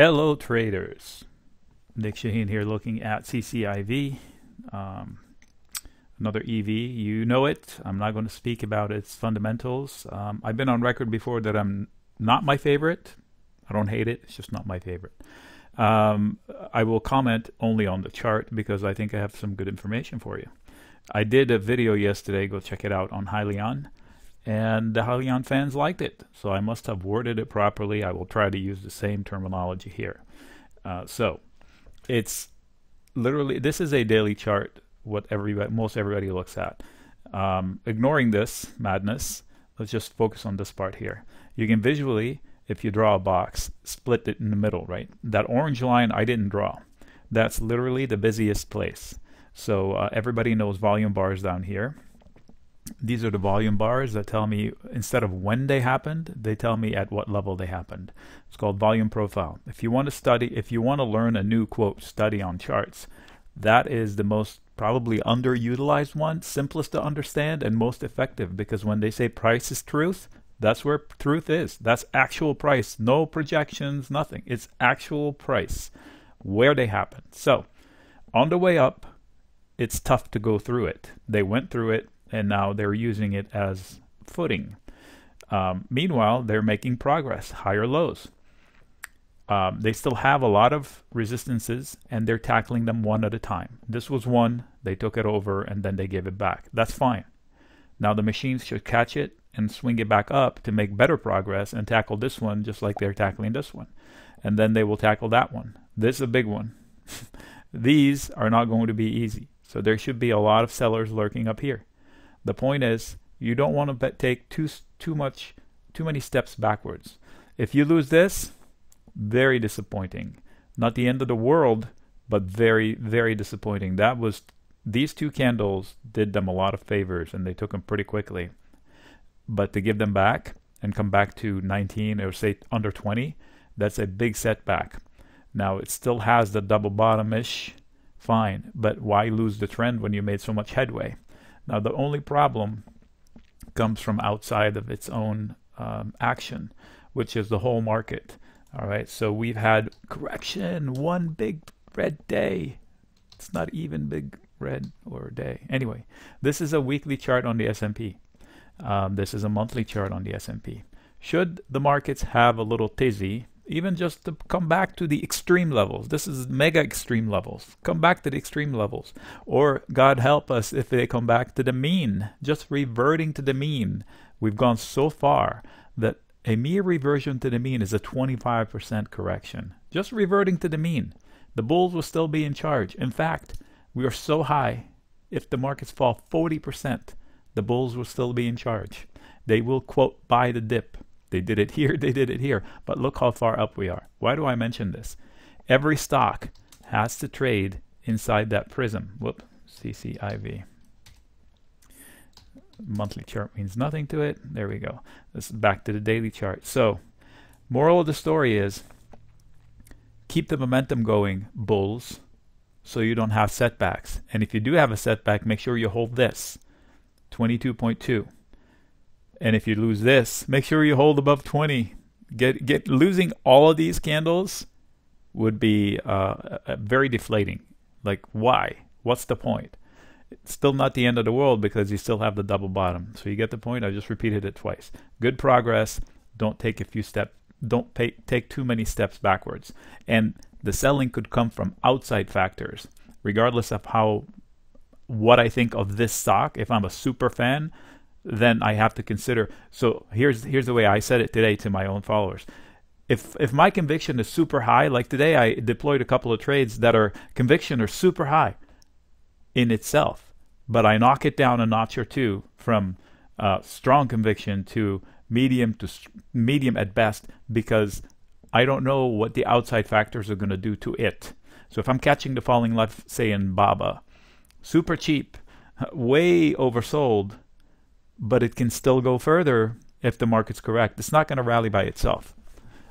Hello, traders. Nick Shaheen here looking at CCIV, um, another EV. You know it. I'm not going to speak about its fundamentals. Um, I've been on record before that I'm not my favorite. I don't hate it, it's just not my favorite. Um, I will comment only on the chart because I think I have some good information for you. I did a video yesterday, go check it out on Hyliion and the Hyliion fans liked it. So I must have worded it properly. I will try to use the same terminology here. Uh, so it's literally this is a daily chart. What everybody, most everybody looks at. Um, ignoring this madness, let's just focus on this part here. You can visually, if you draw a box, split it in the middle, right? That orange line I didn't draw. That's literally the busiest place. So uh, everybody knows volume bars down here these are the volume bars that tell me instead of when they happened they tell me at what level they happened. It's called volume profile. If you want to study if you want to learn a new quote study on charts that is the most probably underutilized one simplest to understand and most effective because when they say price is truth that's where truth is. That's actual price. No projections nothing. It's actual price where they happen. So on the way up it's tough to go through it. They went through it and now they're using it as footing. Um, meanwhile, they're making progress, higher lows. Um, they still have a lot of resistances and they're tackling them one at a time. This was one, they took it over and then they gave it back. That's fine. Now the machines should catch it and swing it back up to make better progress and tackle this one just like they're tackling this one. And then they will tackle that one. This is a big one. These are not going to be easy. So there should be a lot of sellers lurking up here. The point is, you don't want to take too too much too many steps backwards. If you lose this, very disappointing. Not the end of the world, but very very disappointing. That was these two candles did them a lot of favors and they took them pretty quickly. But to give them back and come back to 19 or say under 20, that's a big setback. Now it still has the double bottom-ish, fine, but why lose the trend when you made so much headway? Now, the only problem comes from outside of its own um, action, which is the whole market. All right, so we've had correction, one big red day. It's not even big red or day. Anyway, this is a weekly chart on the S&P. Um, this is a monthly chart on the S&P. Should the markets have a little tizzy, even just to come back to the extreme levels. This is mega extreme levels. Come back to the extreme levels. Or God help us if they come back to the mean, just reverting to the mean. We've gone so far that a mere reversion to the mean is a 25% correction. Just reverting to the mean. The bulls will still be in charge. In fact, we are so high, if the markets fall 40%, the bulls will still be in charge. They will, quote, buy the dip. They did it here, they did it here. But look how far up we are. Why do I mention this? Every stock has to trade inside that prism. Whoop, CCIV. Monthly chart means nothing to it. There we go. This is back to the daily chart. So, moral of the story is keep the momentum going, bulls, so you don't have setbacks. And if you do have a setback, make sure you hold this 22.2. And if you lose this, make sure you hold above 20. Get get losing all of these candles would be uh, very deflating. Like why? What's the point? It's still not the end of the world because you still have the double bottom. So you get the point. I just repeated it twice. Good progress. Don't take a few steps. Don't pay, take too many steps backwards. And the selling could come from outside factors, regardless of how what I think of this stock. If I'm a super fan, then I have to consider. So here's here's the way I said it today to my own followers. If if my conviction is super high, like today I deployed a couple of trades that are conviction are super high in itself, but I knock it down a notch or two from uh, strong conviction to medium to medium at best because I don't know what the outside factors are going to do to it. So if I'm catching the falling left, say in Baba, super cheap, way oversold, but it can still go further if the market's correct. It's not going to rally by itself.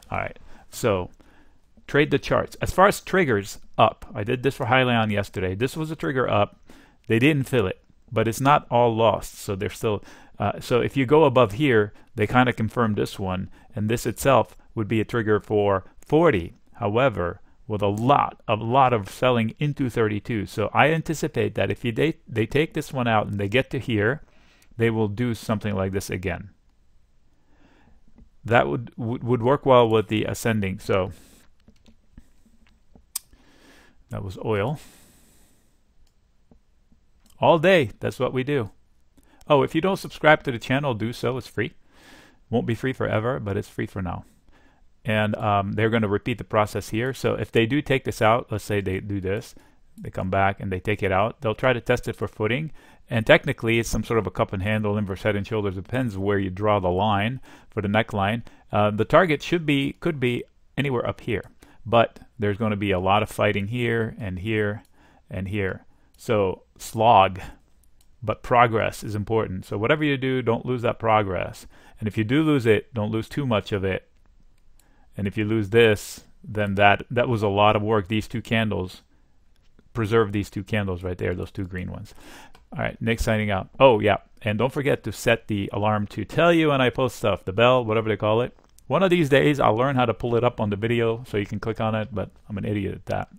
All right, so trade the charts. As far as triggers, up. I did this for Hyliion yesterday. This was a trigger up. They didn't fill it, but it's not all lost. So they're still. Uh, so if you go above here, they kind of confirm this one, and this itself would be a trigger for 40. However, with a lot, a lot of selling into 32. So I anticipate that if you, they, they take this one out and they get to here, they will do something like this again. That would, would, work well with the ascending. So that was oil. All day, that's what we do. Oh, if you don't subscribe to the channel, do so. It's free. Won't be free forever, but it's free for now. And um, they're going to repeat the process here. So if they do take this out, let's say they do this, they come back and they take it out, they'll try to test it for footing. And technically, it's some sort of a cup and handle, inverse head and shoulders. Depends where you draw the line for the neckline. Uh, the target should be, could be anywhere up here. But there's going to be a lot of fighting here and here and here. So slog, but progress is important. So whatever you do, don't lose that progress. And if you do lose it, don't lose too much of it. And if you lose this, then that that was a lot of work. These two candles, preserve these two candles right there, those two green ones. All right, Nick signing out. Oh yeah, and don't forget to set the alarm to tell you when I post stuff, the bell, whatever they call it. One of these days, I'll learn how to pull it up on the video so you can click on it, but I'm an idiot at that.